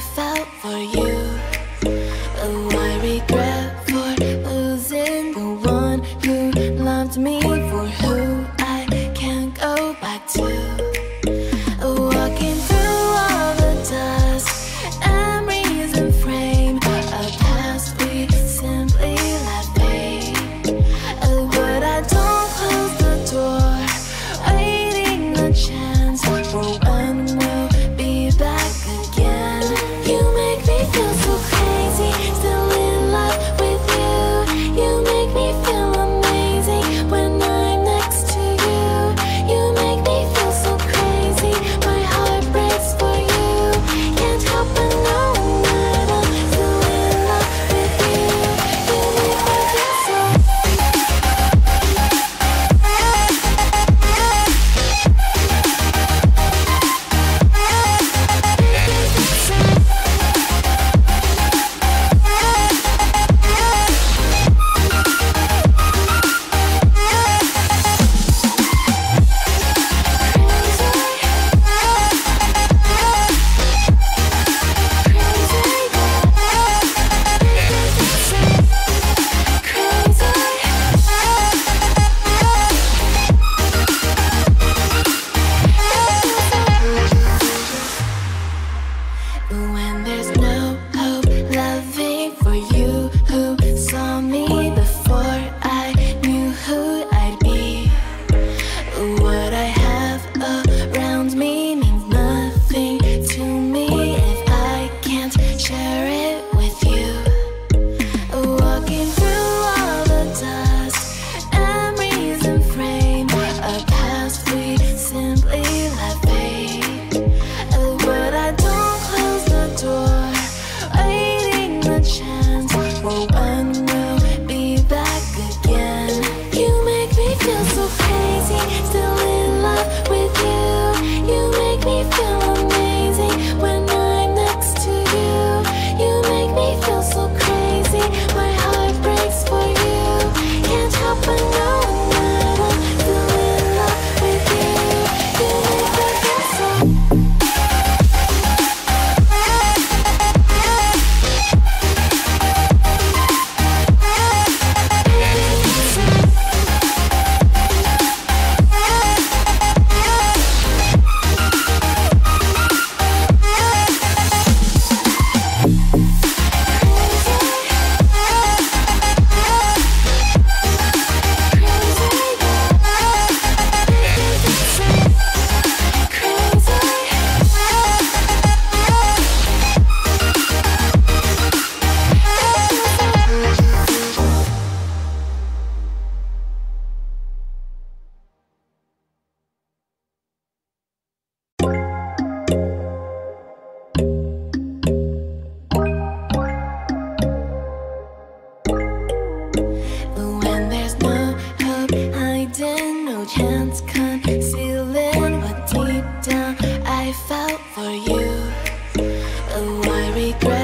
I felt for you. When there's regret.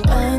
go.